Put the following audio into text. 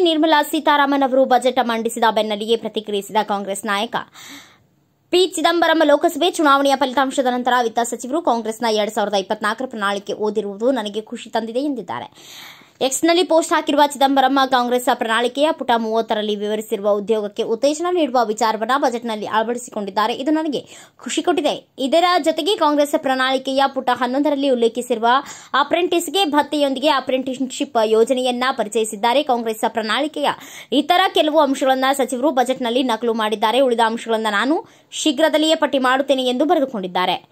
ನಿರ್ಮಲಾ ಸೀತಾರಾಮನ್ ಅವರು ಬಜೆಟ್ ಮಂಡಿಸಿದ ಬೆನ್ನಲ್ಲಿಯೇ ಪ್ರತಿಕ್ರಿಯಿಸಿದ ಕಾಂಗ್ರೆಸ್ ನಾಯಕ ಪಿ ಚಿದಂಬರಂ ಲೋಕಸಭೆ ಚುನಾವಣೆಯ ಫಲಿತಾಂಶದ ನಂತರ ವಿತ್ತ ಸಚಿವರು ಕಾಂಗ್ರೆಸ್ನ ಎರಡ್ ಸಾವಿರದ ಇಪ್ಪತ್ನಾಲ್ಕರ ಪ್ರಣಾಳಿಕೆ ಓದಿರುವುದು ನನಗೆ ಖುಷಿ ತಂದಿದೆ ಎಂದಿದ್ದಾರೆ. ಎಕ್ಸ್ನಲ್ಲಿ ಪೋಸ್ಟ್ ಹಾಕಿರುವ ಚಿದಂಬರಂ ಕಾಂಗ್ರೆಸ್ ಪ್ರಣಾಳಿಕೆಯ ಪುಟ ಮೂವತ್ತರಲ್ಲಿ ವಿವರಿಸಿರುವ ಉದ್ಯೋಗಕ್ಕೆ ಉತ್ತೇಜನ ನೀಡುವ ವಿಚಾರವನ್ನು ಬಜೆಟ್ನಲ್ಲಿ ಅಳವಡಿಸಿಕೊಂಡಿದ್ದಾರೆ. ಇದು ನನಗೆ ಖುಷಿ ಕೊಟ್ಟಿದೆ. ಇದರ ಜೊತೆಗೆ ಕಾಂಗ್ರೆಸ್ ಪ್ರಣಾಳಿಕೆಯ ಪುಟ ಹನ್ನೊಂದರಲ್ಲಿ ಉಲ್ಲೇಖಿಸಿರುವ ಅಪ್ರೆಂಟಿಸ್ಗೆ ಭತ್ತೆಯೊಂದಿಗೆ ಅಪ್ರೆಂಟಿಸ್ಶಿಪ್ ಯೋಜನೆಯನ್ನ ಪರಿಚಯಿಸಿದ್ದಾರೆ. ಕಾಂಗ್ರೆಸ್ ಪ್ರಣಾಳಿಕೆಯ ಇತರ ಕೆಲವು ಅಂಶಗಳನ್ನು ಸಚಿವರು ಬಜೆಟ್ನಲ್ಲಿ ನಕಲು ಮಾಡಿದ್ದಾರೆ. ಉಳಿದ ಅಂಶಗಳನ್ನು ನಾನು ಶೀಘ್ರದಲ್ಲಿಯೇ ಪಟ್ಟಿ ಮಾಡುತ್ತೇನೆ ಎಂದು ಬರೆದುಕೊಂಡಿದ್ದಾರೆ.